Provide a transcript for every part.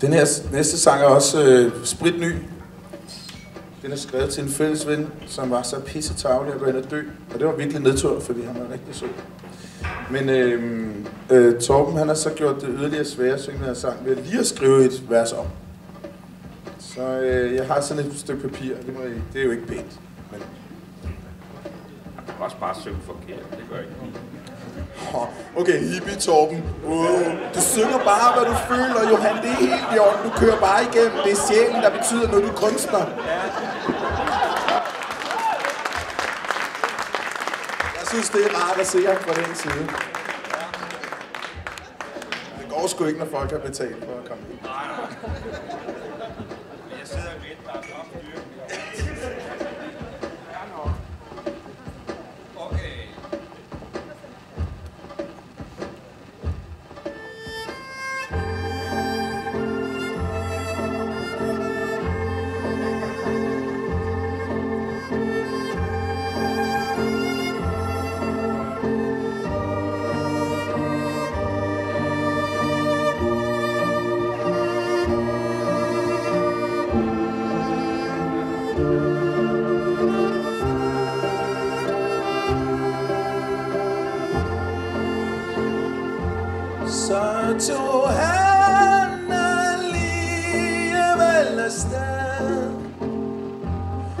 Den her næste sang er også øh, spritny. Den er skrevet til en fælles ven, som var så pisse tavlig at gå ind og dø. Og det var virkelig nedtur, fordi han var rigtig sød. Men øh, øh, Torben han har så gjort det yderligere svære at synge den her sang ved lige at skrive et vers om. Så øh, jeg har sådan et stykke papir, det, må I, det er jo ikke pænt. Men også bare synge forkert. Det gør ikke. Åh, Okay, hippie Torben. Wow. Du synger bare, hvad du føler, Johan. Det er helt i orden. Du kører bare igennem. Det er sjælen, der betyder noget. Du er kunstner. Jeg synes, det er rart at se ham fra den side. Det går sgu ikke, når folk har betalt for at komme ind. Jeg sidder og venter, der er tog han alligevel afsted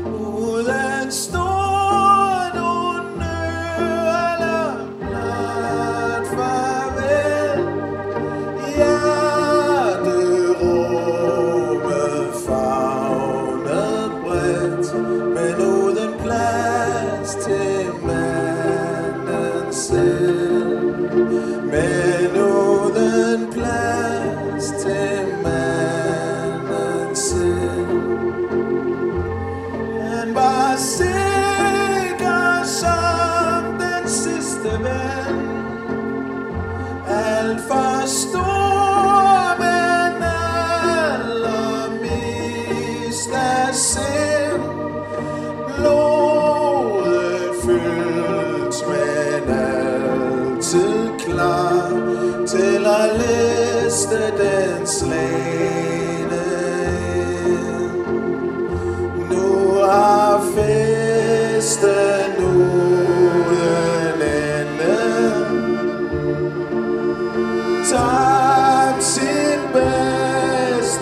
Uden stort onø eller blot farvel Hjerterummet fagnet bredt Men uden plads til manden selv. Men sikker som den sidste ven, alt for stor, men allermest af sind. Blodet fyldt, men altid klar til at liste den slag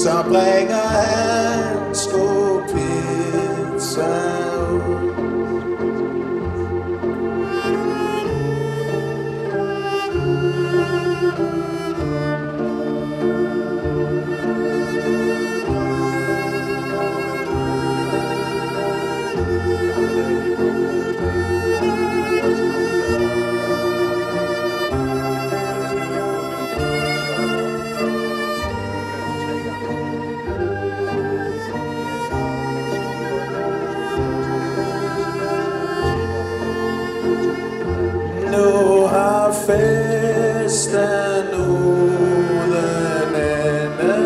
Gud, så bringer han sgu pizza ud. Nu festen uden ende.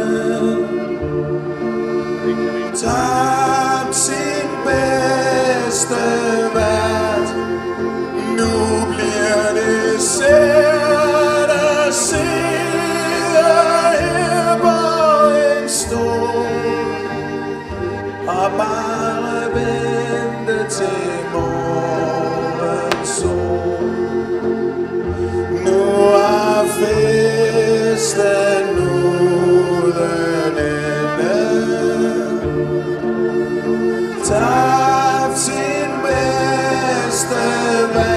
Tabt sin bedste vært. Nu bliver det sæt at se her på en stol. Og bare vente til morgen. the best.